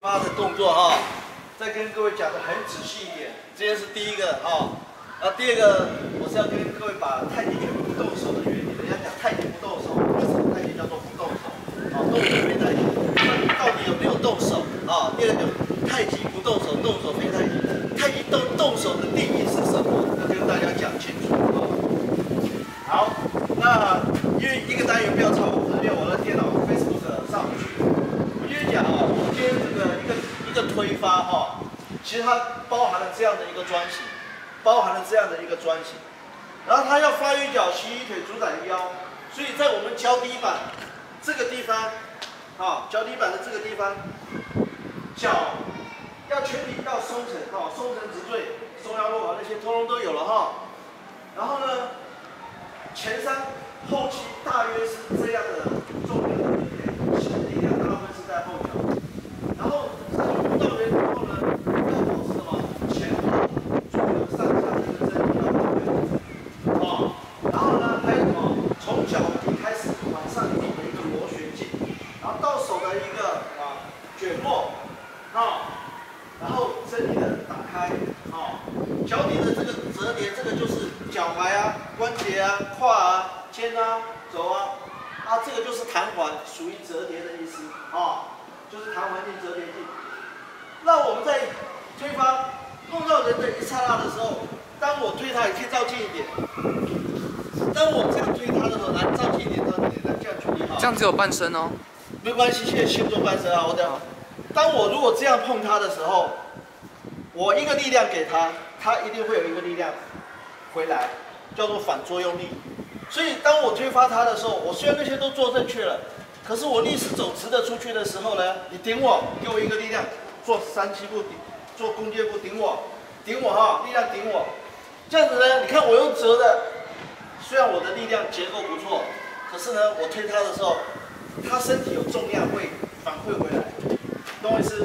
发的动作哈，再跟各位讲的很仔细一点。这边是第一个哈，啊，第二个我是要跟各位把太极拳不动手的原理。人家讲太极不动手，为什么太极叫做不动手？啊，动手非太极，到底有没有动手？啊，第二个太极不动手，动手非太极。太极动动手的定义是什么？要跟大家讲清楚啊。好，那因为一个单元不要超过五十秒，我的电脑 Facebook 上不去。我继续讲啊，今天这个一个一个推发哈，其实它包含了这样的一个专型，包含了这样的一个专型，然后它要发鱼脚、膝腿、主宰腰，所以在我们脚底板这个地方，啊，脚底板的这个地方，脚要全体到松沉，哈，松沉直坠，松腰落滑那些通通都有了哈，然后呢，前三后期大约是这样的力量，其实力量大部分是在后脚，然后上去不到人之后呢，要保持什么前后左右上下这个针要保持，啊，然后呢还有什么从脚底开往上走的一个螺旋镜，然后到手的一个啊卷末，啊。然后身体的打开，啊，脚底的这个折叠，这个就是脚踝啊、关节啊、胯啊、肩啊、肘啊，啊，这个就是弹簧，属于折叠的意思，啊，就是弹簧镜折叠镜。那我们在推发碰到人的一刹那的时候，当我推他，你可以照近一点。当我这样推他的时候，来照近一点，照近一点，来这样距离好。这样只有半身哦。没关系，现在先做半身啊，我等。当我如果这样碰他的时候，我一个力量给他，他一定会有一个力量回来，叫做反作用力。所以当我推发他的时候，我虽然那些都做正确了，可是我逆时走直的出去的时候呢，你顶我，给我一个力量，做三七步顶，做弓箭步顶我，顶我哈，力量顶我。这样子呢，你看我用折的，虽然我的力量结构不错，可是呢，我推他的时候，他身体有重量会反馈回来。懂我意思？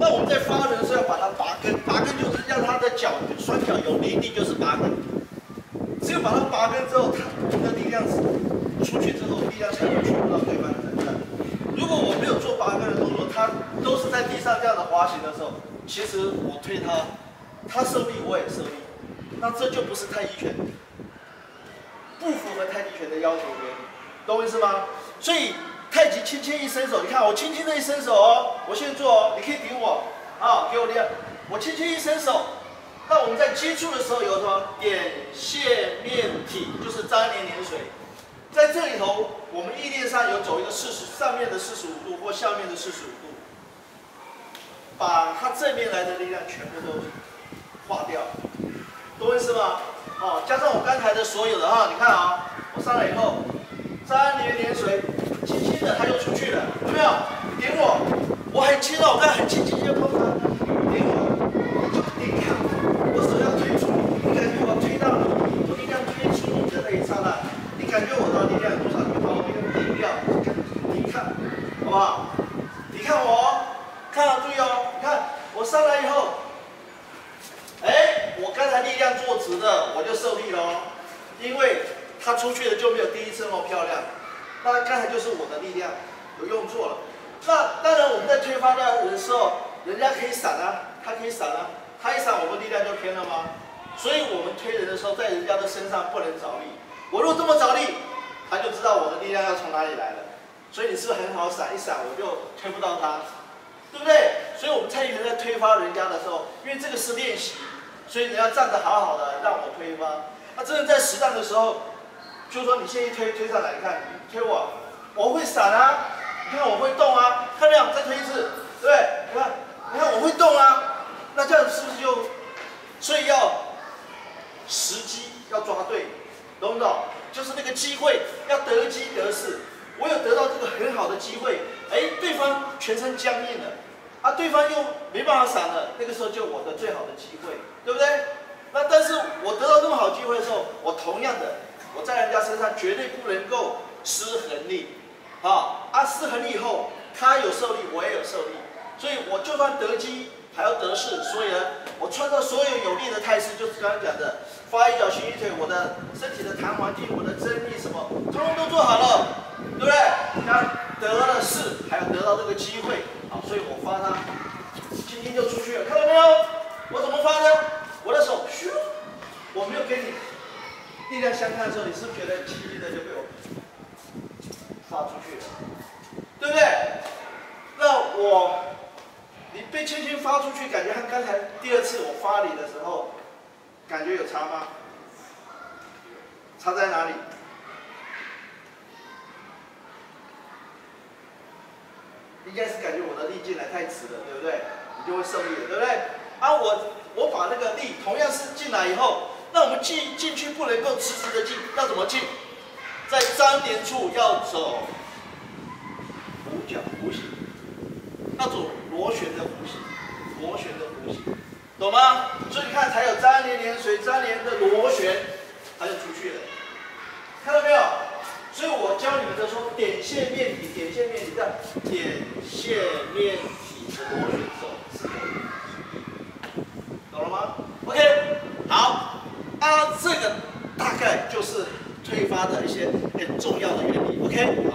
那我们在发人是要把它拔根，拔根就是让他的脚双脚有离地，就是拔根。只有把它拔根之后，它我们的力量出去之后，力量才能触到对方的身上。如果我没有做拔根的动作，它都是在地上这样的滑行的时候，其实我推它，它受力我也受力，那这就不是太极拳，不符合太极拳的要求原理，懂我意思吗？所以。太极轻轻一伸手，你看我轻轻的一伸手哦，我现在做哦，你可以顶我，啊，给我力量，我轻轻一伸手，那我们在接触的时候有什么点线面体，就是粘连连水，在这里头，我们意念上有走一个四十，上面的四十五度或下面的四十五度，把它正面来的力量全部都化掉，懂我意思吗？哦，加上我刚才的所有的哈，你看啊，我上来以后，粘连连水。轻轻的，他就出去了，有没有？点我，我很轻哦，我刚很轻轻就碰他，点我，就你看，我手要推出，你感觉我推到了，我力量推出的那一刹那，你感觉我的力量有多少？你把我力量顶掉，你看，好不好？你看我，看好注意哦，你看我上来以后，哎，我刚才力量做直的，我就受力喽，因为他出去的就没有第一次那么漂亮。那刚才就是我的力量有用错了。那当然我们在推发人的时候，人家可以闪啊，他可以闪啊，他一闪，我们力量就偏了吗？所以我们推人的时候，在人家的身上不能着力。我如果这么着力，他就知道我的力量要从哪里来了。所以你是很好闪一闪，我就推不到他，对不对？所以我们太极拳在推发人家的时候，因为这个是练习，所以你要站得好好的让我推发。那真的在实战的时候。就是说，你现在一推推上来，你看，推我，我会闪啊，你看我会动啊，看没有？再推一次，对不对？你看，你看我会动啊，那这样是不是就，所以要时机要抓对，懂不懂？就是那个机会要得机得势，我有得到这个很好的机会，哎，对方全身僵硬了，啊，对方又没办法闪了，那个时候就我的最好的机会，对不对？那但是我得到这么好机会的时候，我同样的。我在人家身上绝对不能够失衡力，好，啊失衡力以后，他有受力，我也有受力，所以我就算得机还要得势，所以呢，我创造所有有力的态势，就是刚刚讲的发一脚行一腿，我的身体的弹簧劲，我的增力什么，通通都做好了，对不对？刚得了势，还要得到这个机会，好，所以我发它，轻轻就出去了，看到没有？我怎么发的？我的手咻，我没有给你力量相看的时候，你是不是觉得轻轻的就被我发出去了？对不对？那我你被轻轻发出去，感觉和刚才第二次我发你的时候，感觉有差吗？差在哪里？应该是感觉我的力进来太迟了，对不对？你就会胜利了，对不对？啊，我我把那个力同样是进来以后，那我们进进去不能够迟迟的进，要怎么进？在粘连处要走弧角弧形，要走螺旋的弧形，螺旋的弧形，懂吗？所以你看才有粘连连随粘连的螺旋，它就出去了，看到没有？所以我教你们的说，点线面体，点线面体的点线面体的螺旋手是懂了吗？OK，好，啊，这个大概就是推它的一些很重要的原理。OK，